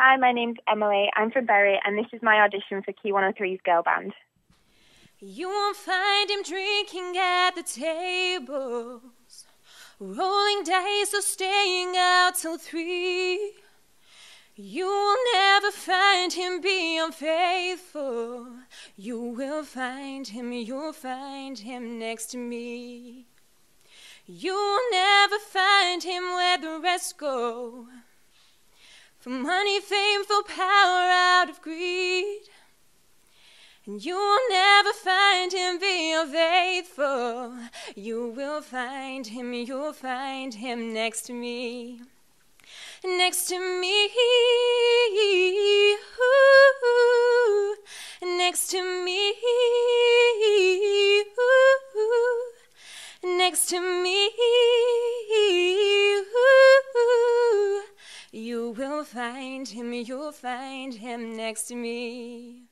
Hi, my name's Emily. I'm from Bury, and this is my audition for Key 103's girl band. You won't find him drinking at the tables, rolling dice or staying out till three. You will never find him be unfaithful. You will find him, you'll find him next to me. You'll never find him where the rest go. For money, fame, for power out of greed. And you'll never find him be faithful. You will find him, you'll find him next to me. Next to me. Ooh, next to me. Ooh, next to me. You will find him, you'll find him next to me.